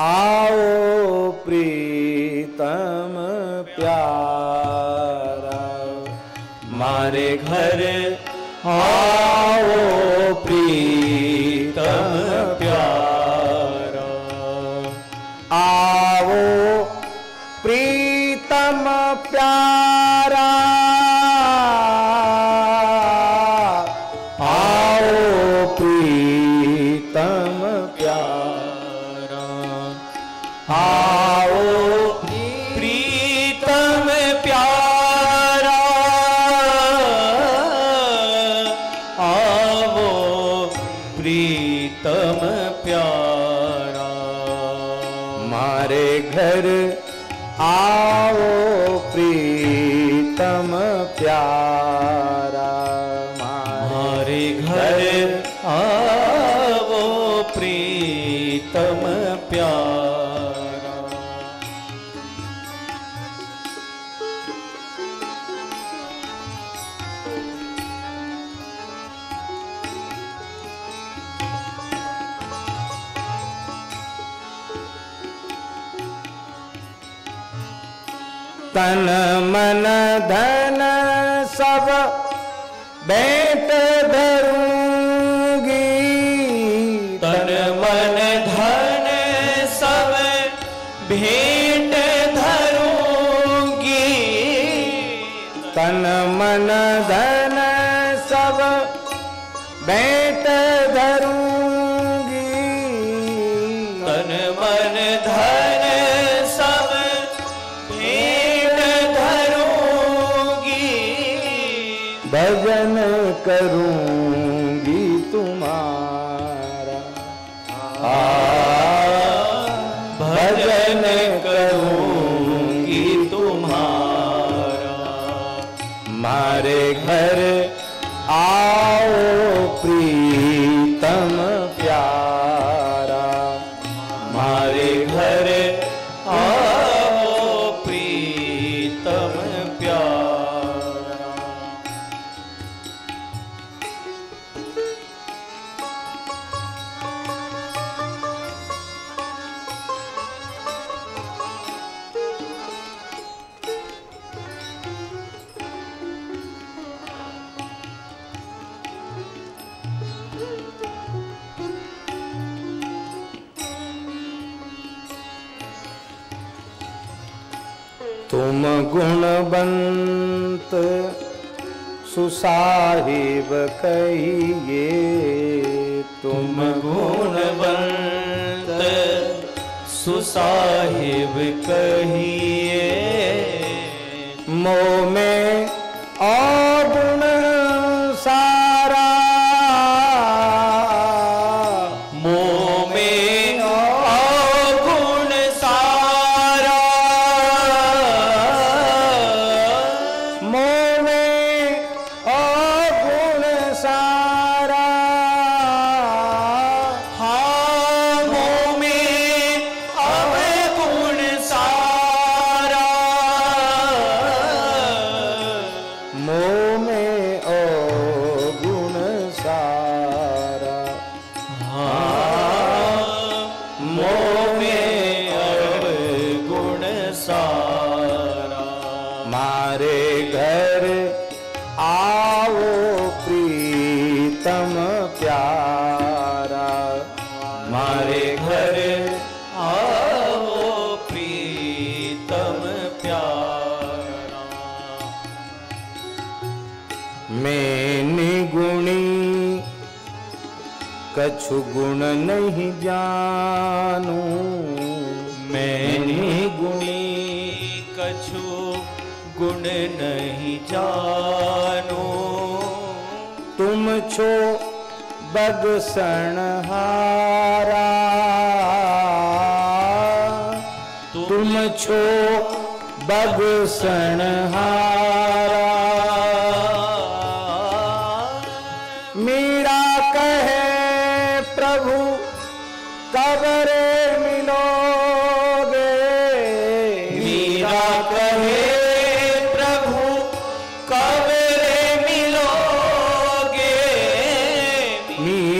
आओ प्रीतम प्यारा मारे घर आओ प्रीतम प्यारा। आओ प्रीतम प्यारा आओ प्रीतम प्यारा। घर आओ प्रीतम प्यारा। तन मन धन सब बेट धरूँगी। तन मन धन सब भेंट धरूँगी। तन मन धन सब बेट भजन करूँगी तुम्हारा। आ, भजन करूँगी तुम्हारा। मारे घर आओ प्रीतम प्यारा। मारे घर तुम गुणवंत सुसाहिब कहिए तुम गुणवंत सुसाहिब कहिए। मोह में आओ प्रीतम प्यारा। मारे घर आओ प्रीतम प्यारा। मैं निगुणी कछु गुण नहीं जानू। मैं निगुणी कछु गुण नहीं जानो। तुम छो बगसण हारा तुम छो बगसण हारा मीरा कहे, प्रभु कब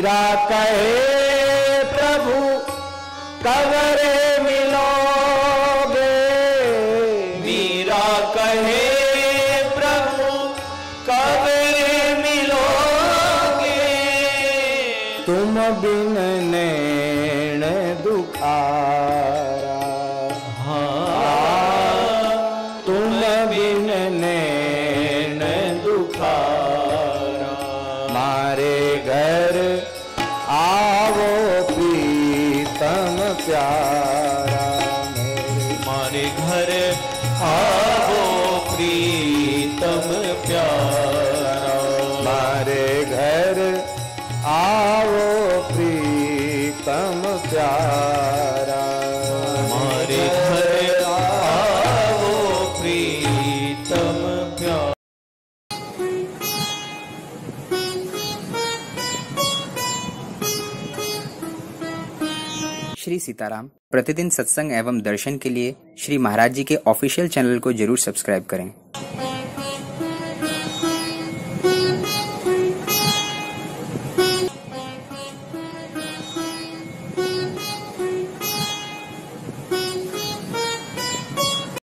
भला कहे प्रभु कवरे मिलोगे? मीरा कहे प्रभु कवरे मिलोगे? तुम बिन नहीं प्यारा मेरे घर आवो प्रीतम प्यारा। मारे घर आओ प्रीतम प्यारा। श्री सीताराम। प्रतिदिन सत्संग एवं दर्शन के लिए श्री महाराज जी के ऑफिशियल चैनल को ज़रूर सब्सक्राइब करें।